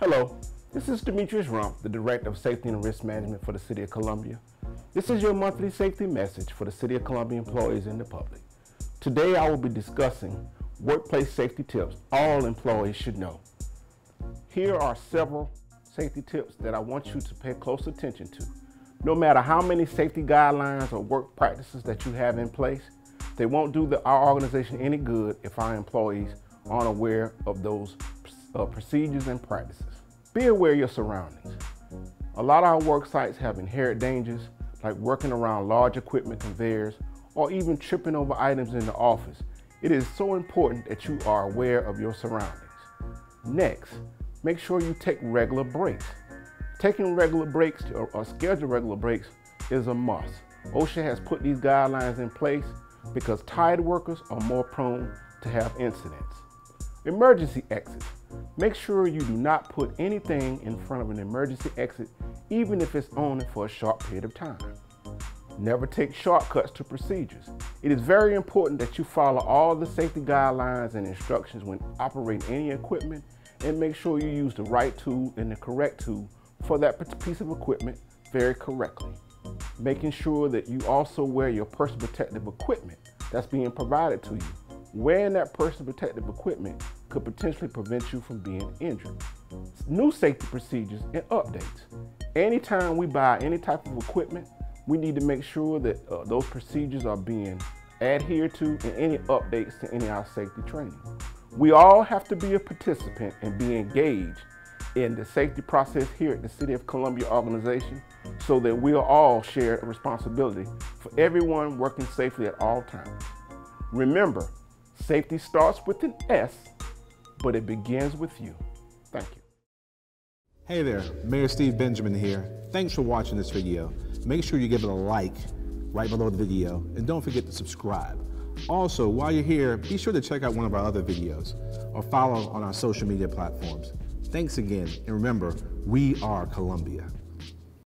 Hello, this is Demetrius Rump, the Director of Safety and Risk Management for the City of Columbia. This is your monthly safety message for the City of Columbia employees and the public. Today I will be discussing workplace safety tips all employees should know. Here are several safety tips that I want you to pay close attention to. No matter how many safety guidelines or work practices that you have in place, they won't do the, our organization any good if our employees aren't aware of those uh, procedures and practices. Be aware of your surroundings. A lot of our work sites have inherent dangers like working around large equipment conveyors or even tripping over items in the office. It is so important that you are aware of your surroundings. Next, make sure you take regular breaks. Taking regular breaks or, or schedule regular breaks is a must. OSHA has put these guidelines in place because tired workers are more prone to have incidents. Emergency exits. Make sure you do not put anything in front of an emergency exit, even if it's only for a short period of time. Never take shortcuts to procedures. It is very important that you follow all the safety guidelines and instructions when operating any equipment and make sure you use the right tool and the correct tool for that piece of equipment very correctly. Making sure that you also wear your personal protective equipment that's being provided to you. Wearing that personal protective equipment could potentially prevent you from being injured. New safety procedures and updates. Anytime we buy any type of equipment, we need to make sure that uh, those procedures are being adhered to and any updates to any of our safety training. We all have to be a participant and be engaged in the safety process here at the City of Columbia organization so that we'll all share a responsibility for everyone working safely at all times. Remember, safety starts with an S, but it begins with you. Thank you. Hey there, Mayor Steve Benjamin here. Thanks for watching this video. Make sure you give it a like right below the video and don't forget to subscribe. Also, while you're here, be sure to check out one of our other videos or follow on our social media platforms. Thanks again, and remember, we are Columbia.